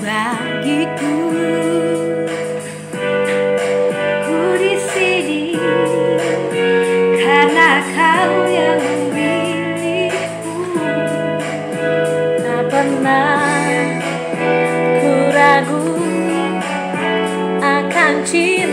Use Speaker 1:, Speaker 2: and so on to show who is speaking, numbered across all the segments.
Speaker 1: bagiku. Ku di sini karena kau yang memilihku Tak pernah ku ragu akan cintamu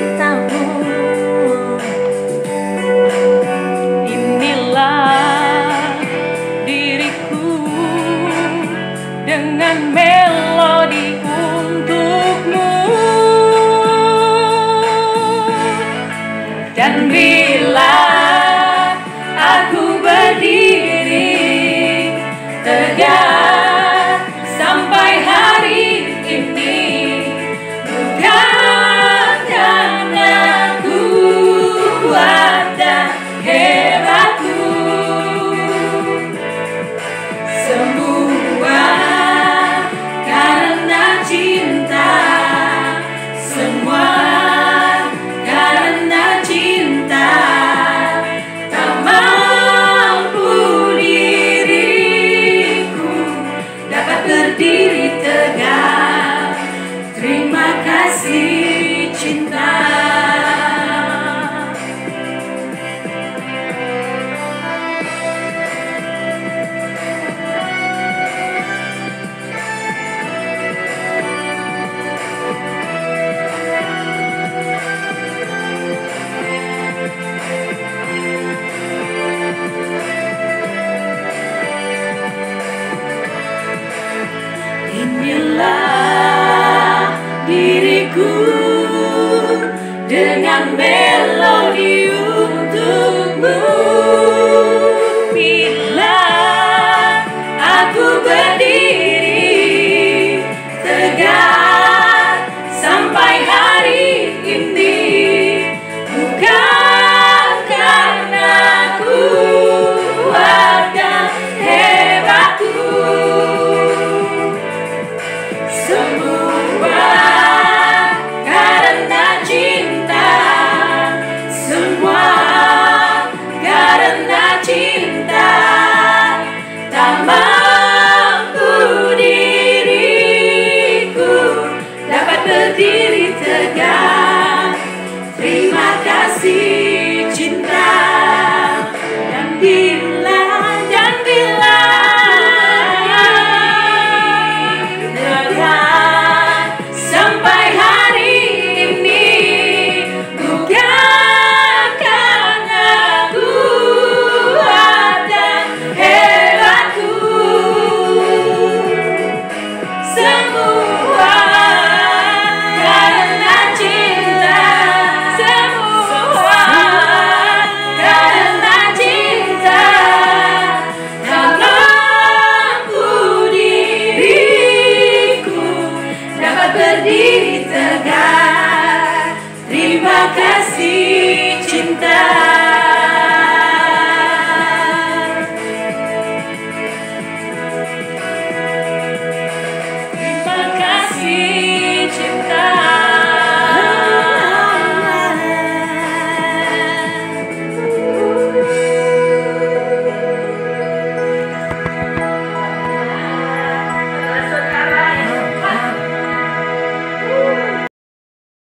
Speaker 1: dengan melodi untukmu